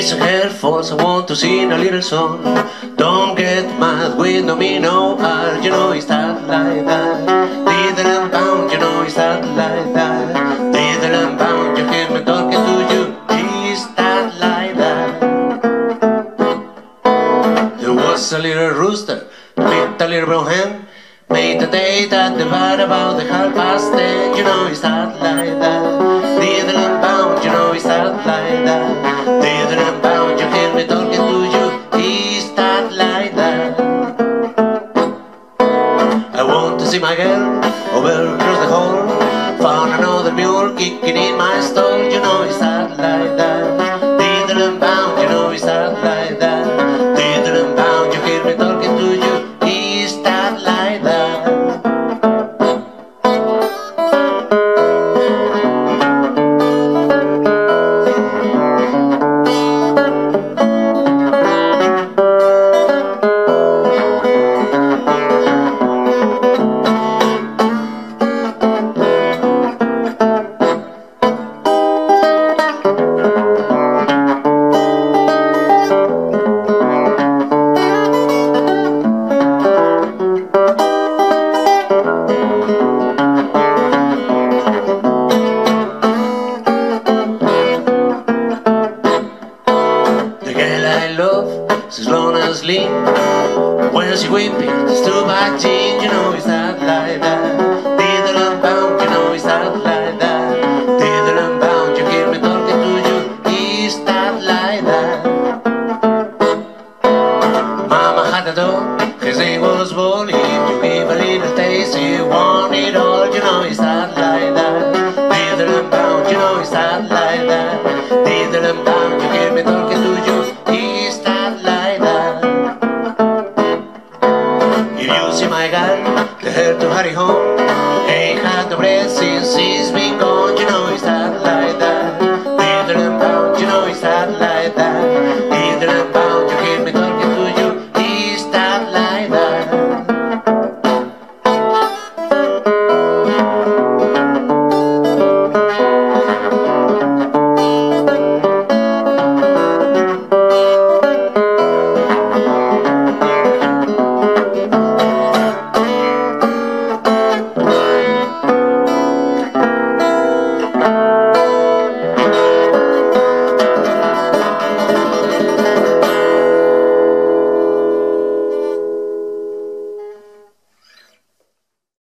Listen headphones, I want to sing a little song. Don't get mad with no me, no R. You know it's not like that. Diddle and bound, you know it's not like that. Diddle and bound, you hear me talking to you. It's not like that. There was a little rooster with a little brown hen. Made the day that the bar about the half past ten. You know it's not like that. Over across the hall. Found another mule kicking in my stall. Girl I love, she's long and slim. When she weeping, it's too bad thing, you know it's not like that. Diddle and bound, you know it's not like that. Diddle and bound, you hear me talking to you, it's not like that. Mama had a dog, his name was Wally. My girl, tell her to hurry home. Ain't had no breath since she's been gone,